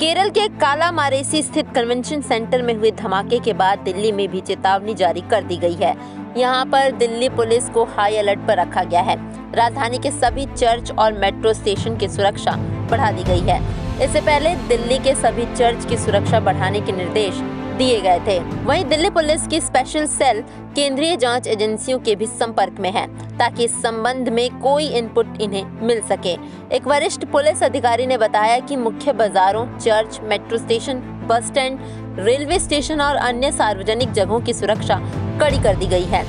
केरल के काला मारेसी स्थित कन्वेंशन सेंटर में हुए धमाके के बाद दिल्ली में भी चेतावनी जारी कर दी गई है। यहाँ पर दिल्ली पुलिस को हाई अलर्ट पर रखा गया है। राजधानी के सभी चर्च और मेट्रो स्टेशन की सुरक्षा बढ़ा दी गई है। इससे पहले दिल्ली के सभी चर्च की सुरक्षा बढ़ाने के निर्देश दिए गए थे। वहीं दिल्ली पुलिस की स्पेशल सेल केंद्रीय जाँच एजेंसियों के भी संपर्क में है, ताकि इस संबंध में कोई इनपुट इन्हें मिल सके। एक वरिष्ठ पुलिस अधिकारी ने बताया कि मुख्य बाजारों church metro station bus stand railway station और अन्य सार्वजनिक जगहों की सुरक्षा कड़ी कर दी गई है।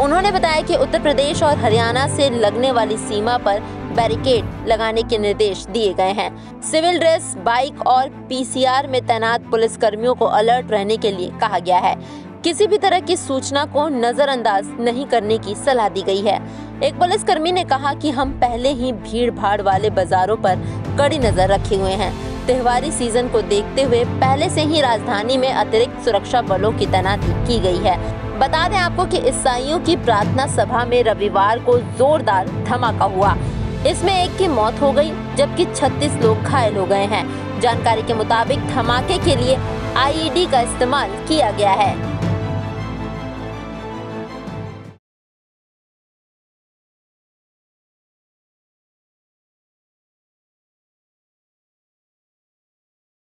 उन्होंने बताया कि उत्तर प्रदेश और हरियाणा से लगने वाली सीमा पर बैरिकेड लगाने के निर्देश दिए गए हैं। सिविल ड्रेस, बाइक और पीसीआर में तैनात पुलिस कर्मियों को अलर्ट रहने के लिए कहा गया है। किसी भी तरह की सूचना को नजरअंदाज नहीं करने की सलाह दी गई है। एक पुलिसकर्मी ने कहा कि हम पहले ही भीड़ भाड़ वाले बाजारों पर कड़ी नज़र रखे हुए हैं। त्योहारी सीज़न को देखते हुए पहले से ही राजधानी में अतिरिक्त सुरक्षा बलों की तैनाती की गई है। बता दें आपको कि ईसाइयों की प्रार्थना सभा में रविवार को जोरदार धमाका हुआ। इसमें एक की मौत हो गई, जबकि 36 लोग घायल हो गए हैं। जानकारी के मुताबिक धमाके के लिए आईईडी का इस्तेमाल किया गया है।